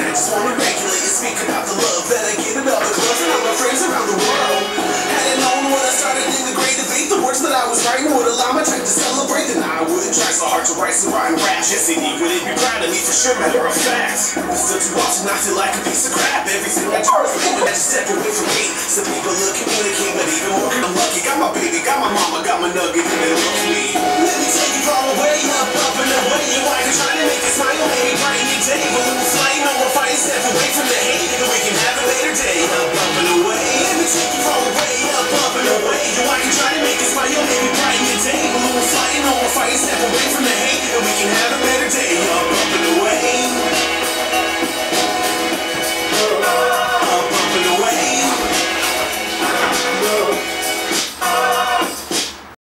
I just wanna regulate and speak about the love that I get in other clubs and all my friends around the world. Had it known when I started in the great debate, the words that I was writing would allow my track to celebrate. Then I wouldn't try so hard to write some rhyme raps. Yes, indeed, would it be proud of me for sure, matter of fact. Still too often I feel like a piece of crap. Everything I try is when I step away from me. Some people look communicate, but even more, I'm lucky. Got my baby, got my mama, got my nugget, Yeah.